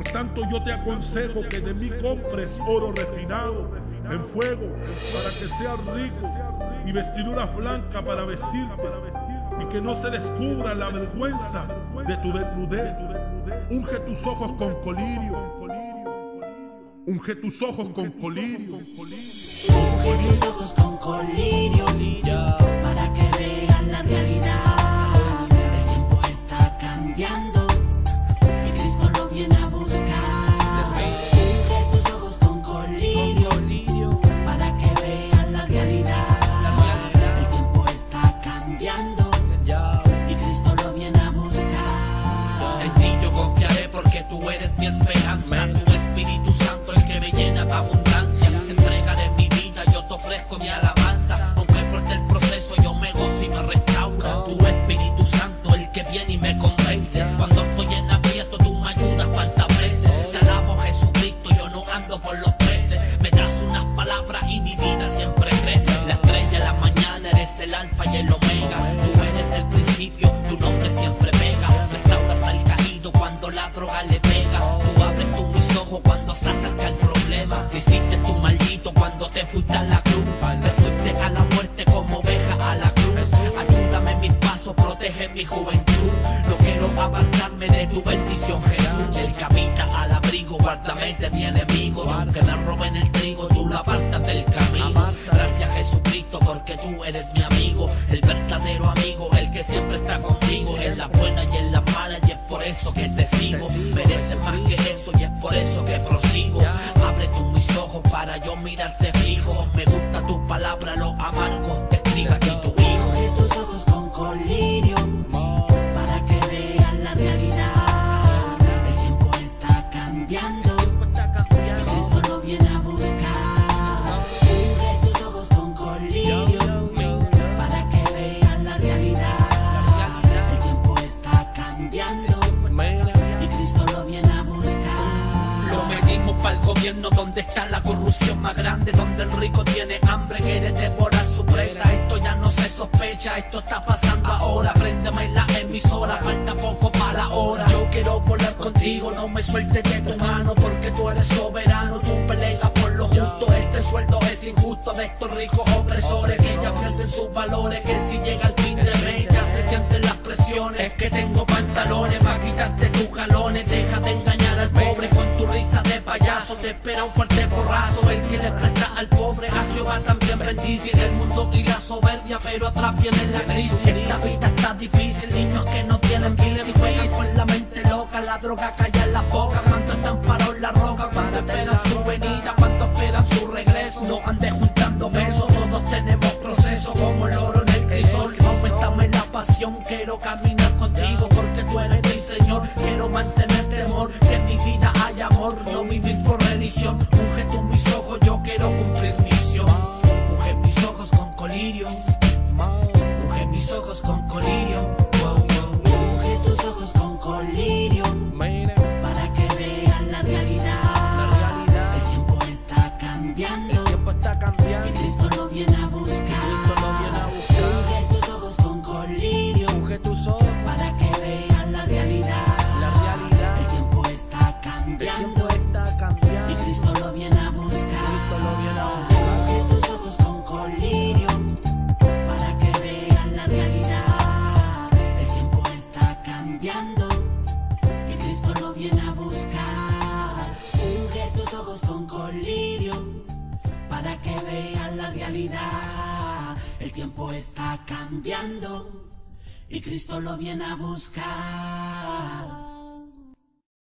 Por tanto yo te aconsejo que de mí compres oro refinado en fuego para que seas rico y vestidura blanca para vestirte y que no se descubra la vergüenza de tu desnudez. Unge tus ojos con colirio. Unge tus ojos con colirio. Unge tus ojos con colirio para que vean la realidad. Confiaré porque tú eres mi esperanza. Tu cuando se acerca el problema. Te hiciste tu maldito cuando te fuiste a la cruz. Te fuiste a la muerte como oveja a la cruz. Ayúdame en mis pasos, protege mi juventud. No quiero apartarme de tu bendición, Jesús. El habita al abrigo, guárdame de mi enemigo. Aunque me roben el trigo, tú lo apartas del camino. Gracias, Jesucristo, porque tú eres mi amigo. El verdadero amigo, el que siempre está contigo. En las buenas eso que te sigo. Mereces más que eso, y es por eso que prosigo. Abre tú mis ojos para yo mirarte fijo. Me gusta tu palabra, lo amargo. Más grande, donde el rico tiene hambre, quiere devorar su presa. Esto ya no se sospecha, esto está pasando ahora. Préndeme la emisora, falta poco para la hora. Yo quiero volar contigo, no me sueltes de tu mano, porque tú eres soberano, tú peleas por lo justo. Este sueldo es injusto de estos ricos opresores que ya pierden sus valores, que si llega el fin de mes ya se sienten las presiones. Es que tengo pantalones para quitarte tus jalones, deja de engañar al pobre con tu risa de payaso. Te espera un fuerte que le presta al pobre. A Jehová también bendice el mundo y la soberbia, pero atrás viene la crisis. Esta vida está difícil, niños que no tienen vida y juegan con la mente loca. La droga calla en la boca, cuando están parados la roca, cuando esperan su venida, cuando esperan su regreso. No andes juntando besos, todos tenemos procesos como el oro en el crisol. Aumentame la pasión, quiero caminar contigo porque tú eres mi Señor. Quiero mantener temor, que en mi vida haya amor, cambiando y Cristo lo viene a buscar. Unge tus ojos con colirio para que vean la realidad. El tiempo está cambiando y Cristo lo viene a buscar. Unge tus ojos con colirio para que vean la realidad. El tiempo está cambiando y Cristo lo viene a buscar. Para que vean la realidad. El tiempo está cambiando y Cristo lo viene a buscar.